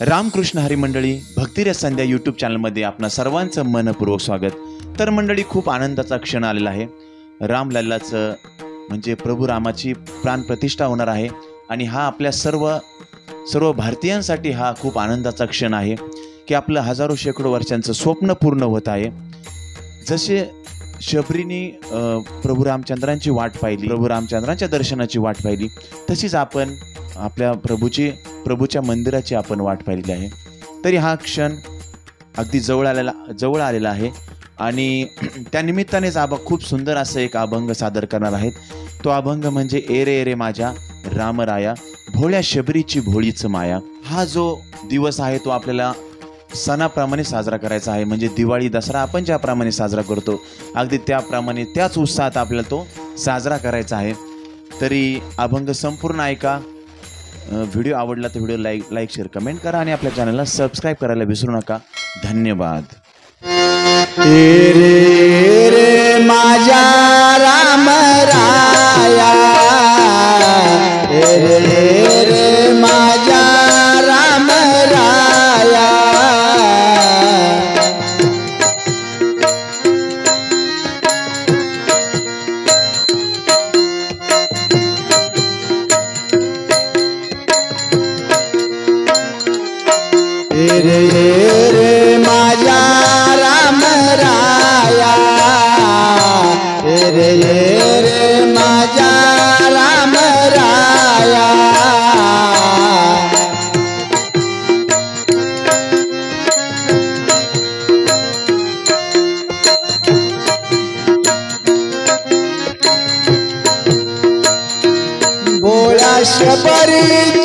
रामकृष्ण हरी मंडळी भक्तिरस संध्या यूट्यूब चॅनलमध्ये आपणा सर्वांचं मनपूर्वक स्वागत. तर मंडळी खूप आनंदाचा क्षण आलेला आहे. रामलल्लाचं म्हणजे प्रभू रामाची प्राणप्रतिष्ठा होणार आहे. आणि हा आपल्या सर्व सर्व भारतीयांसाठी हा खूप आनंदाचा क्षण आहे की आपलं हजारो शेकडो वर्षांचं स्वप्न पूर्ण होत आहे. जसे शबरीने प्रभू रामचंद्रांची वाट पाहिली प्रभू रामचंद्रांच्या दर्शनाची वाट पाहिली तशीच आपण आपल्या प्रभूची प्रभूच्या मंदिराची आपण वाट पाहिली आहे. तरी हा क्षण अगदी जवळ आलेला जवळ आलेला आहे. आणि त्यानिमित्तानेच आबा खूप सुंदर असं एक अभंग सादर करणार आहेत. तो अभंग म्हणजे एरे एरे माझ्या रामराया भोळ्या शबरीची भोळीच माया. हा जो दिवस आहे तो आपल्याला सणाप्रमाणे साजरा करायचा आहे. म्हणजे दिवाळी दसरा आपण ज्याप्रमाणे साजरा करतो अगदी त्याप्रमाणे त्याच उत्साहात आपल्याला तो साजरा करायचा आहे. तरी अभंग संपूर्ण ऐका. व्हिडिओ आवडला तर video like like share comment करा आणि आपल्या चॅनलला सबस्क्राईब करायला विसरू नका. धन्यवाद. रे माझ्या राम राया. separate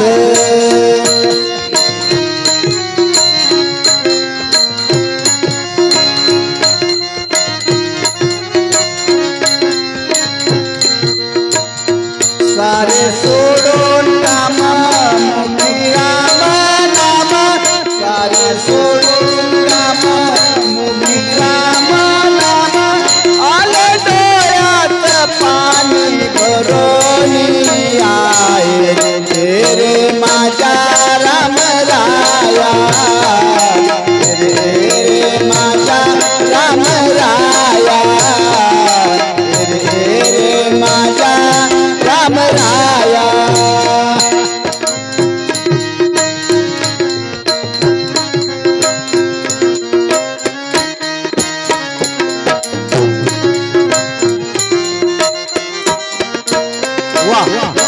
Yeah. 哇